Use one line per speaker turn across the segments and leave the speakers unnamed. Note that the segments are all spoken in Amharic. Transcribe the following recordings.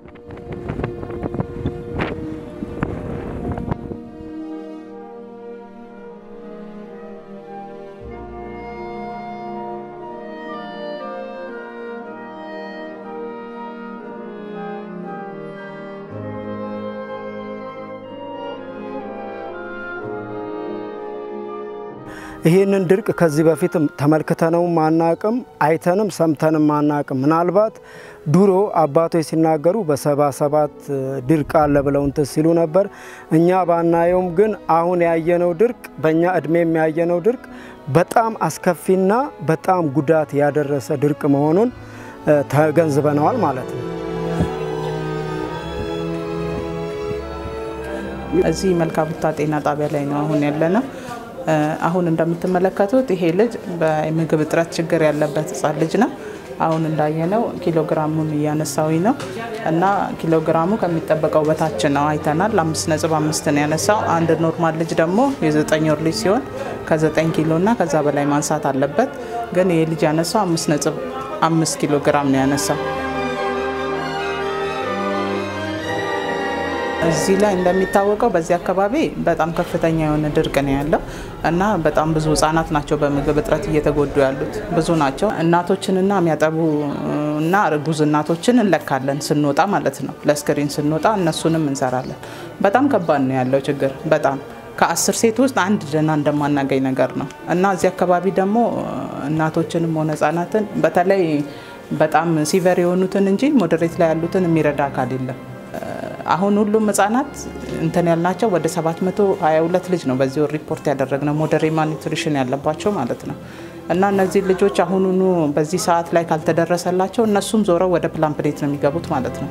Thank you ይህንን ድርቅ ከዚህ በፊት ተመልክተነው ማናቅም አይተንም ሰምተንም ማናቅም። ምናልባት ድሮ አባቶች ሲናገሩ በሰባ ሰባት ድርቅ አለ ብለው እንትን ሲሉ ነበር። እኛ ባናየውም ግን አሁን ያየነው ድርቅ በእኛ እድሜም ያየነው ድርቅ በጣም አስከፊና በጣም ጉዳት ያደረሰ ድርቅ መሆኑን ተገንዝበነዋል ማለት ነው።
እዚህ መልካቡታ ጤና ጣቢያ ላይ ነው አሁን ያለነው። አሁን እንደምትመለከቱት ይሄ ልጅ በምግብ እጥረት ችግር ያለበት ህጻን ልጅ ነው። አሁን እንዳየነው ኪሎግራሙን እያነሳዊ ነው እና ኪሎግራሙ ከሚጠበቀው በታች ነው አይተናል። አምስት ነጥብ አምስት ነው ያነሳው። አንድ normal ልጅ ደግሞ የዘጠኝ ወር ልጅ ሲሆን ከዘጠኝ ኪሎ እና ከዛ በላይ ማንሳት አለበት። ግን ይሄ ልጅ ያነሳው አምስት ነጥብ አምስት ኪሎ ነው ያነሳው። እዚህ ላይ እንደሚታወቀው በዚህ አካባቢ በጣም ከፍተኛ የሆነ ድርቅ ነው ያለው እና በጣም ብዙ ህጻናት ናቸው በምግብ እጥረት እየተጎዱ ያሉት ብዙ ናቸው። እናቶችንና የሚያጠቡ እና እርጉዝ እናቶችን እንለካለን ስንወጣ ማለት ነው። ለ screening ስንወጣ እነሱንም እንሰራለን። በጣም ከባድ ነው ያለው ችግር በጣም ከአስር ሴት ውስጥ አንድ ደህና እንደማናገኝ ነገር ነው እና እዚህ አካባቢ ደግሞ እናቶችንም ሆነ ህጻናትን በተለይ በጣም severe የሆኑትን እንጂ moderate ላይ ያሉትን የሚረዳ አካል የለም። አሁን ሁሉም ህጻናት እንትን ያልናቸው ወደ 722 ልጅ ነው በዚህ ሪፖርት ያደረግነው moderate malnutrition ያለባቸው ማለት ነው። እና እነዚህ ልጆች አሁኑኑ በዚህ ሰዓት ላይ ካልተደረሰላቸው እነሱም ዞረው ወደ Plumpy'Nut ነው የሚገቡት ማለት ነው።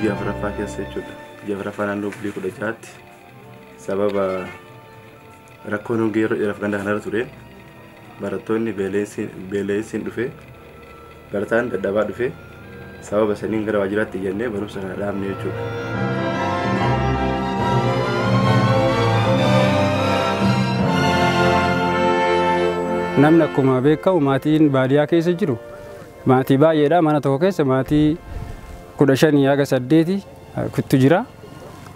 Biyya Afuraffaa keessa jechuudha. Kudha jahaatti sababa rakkoon hongee yeroo dheeraaf ganda kanarra ture barattoonni beela'insiin dhufe barataan dadhabaa dhufe sababa saniin gara waajjiraatti iyyannee barumsa kana dhaabne jechuudha.
Namni akkuma beekamu maatiin baadiyyaa keessa jiru maatii baay'eedha mana tokko keessa maatii kudha shanii haga saddeeti kuttu jira.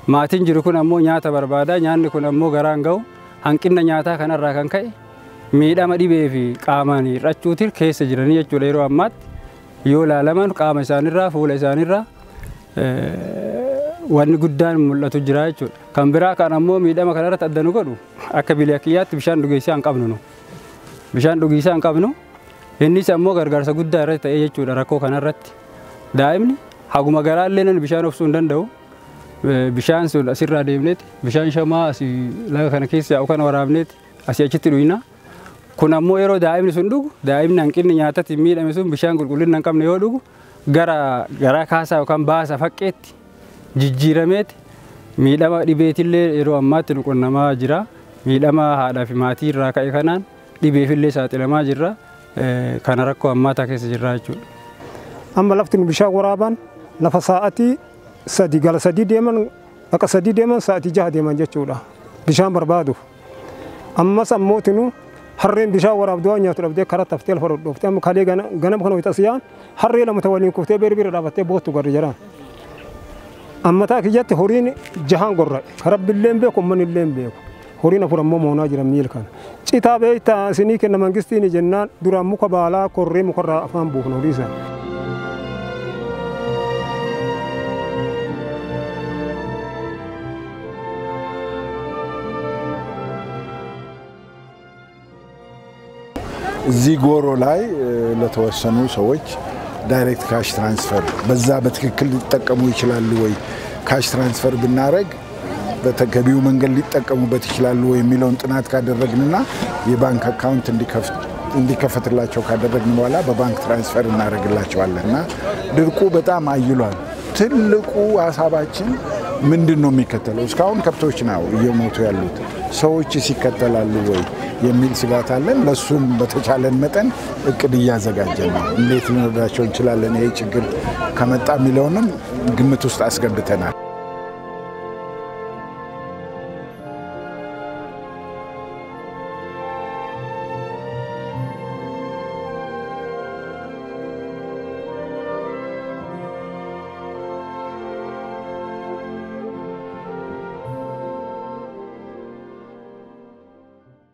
Maatiin jiru kun ammoo nyaata barbaada nyaanni kun ammoo garaan ga'u hanqina nyaataa kanarraa kan ka'e miidhama dhibee fi qaamaan hir'achuutiin keessa jiranii jechuudha yeroo ammaatti yoo ilaalaman qaama isaanirraa fuula isaanirraa wanni guddaan mul'atu jira jechuudha. Kan biraa kan ammoo miidhama kanarratti adda nu godhu akka biyya kiyyaatti bishaan dhugiinsaa hin qabnu nu. Bishaan dhugiinsaa hin qabnu innis ammoo gargaarsa guddaa irratti ta'ee jechuudha rakkoo kanarratti. Daa'imni haguma garaallee bishaan obsuu hin danda'u. Bishaan sun asirraa deemneeti bishaan shamaa asii laga kana keessa yaa'u kana waraabneeti asii achitti dhuyina. Kun ammoo yeroo daa'imni sun dhugu daa'imni hanqinni nyaatatti miidhame sun bishaan qulqullina hin qabne yoo dhugu gara garaa kaasaa yookaan baasa faqqeetti jijjiirameeti miidhama dhibeetillee yeroo ammaatti nu qunnamaa jira. Miidhama haadhaa fi maatii irraa ka'e kanaan dhibeefillee saaxilamaa jirra. Kana rakkoo ammaataa keessa jirra jechuudha.
Amma lafti nu bishaan waraaban lafa sa'atii sadi gala sadii deeman akka sadii deeman sa'atii jaha deeman jechuudha. Bishaan barbaaduuf. Ammas ammootinu harreen bishaan waraabduu waan nyaatu dhabdee karaa taftee lafa dhodhoofte amma kalee ganama kana wayita siyaan harree lama waliin kuftee beeri bira dhaabattee boottu garri jedhaan. Ammataa kiyyatti horiin jahaan gorra karabbilleen beeku ummanilleen beeku. Horiin afur ammoo moonaa jiran miil kana. Citaa beektaa isinii kenna mangistiin jennaan duraan muka baalaa korree mukarraa afaan buufna horii isaa.
እዚህ ጎሮ ላይ ለተወሰኑ ሰዎች direct cash transfer በዛ በትክክል ሊጠቀሙ ይችላሉ ወይ፣ cash transfer ብናደረግ በተገቢው መንገድ ሊጠቀሙበት ይችላሉ ወይ የሚለውን ጥናት ካደረግንና የባንክ account እንዲከፈትላቸው ካደረግን በኋላ በባንክ transfer እናደርግላቸዋለን እና ድርቁ በጣም አይሏል። ትልቁ ሀሳባችን ምንድን ነው የሚከተለው? እስካሁን ከብቶች ነው እየሞቱ ያሉት፣ ሰዎችስ ይከተላሉ ወይ የሚል ስጋት አለን። ለሱም በተቻለን መጠን እቅድ እያዘጋጀን ነው። እንዴት ልንረዳቸው እንችላለን፣ ይሄ ችግር ከመጣ የሚለውንም ግምት ውስጥ አስገብተናል።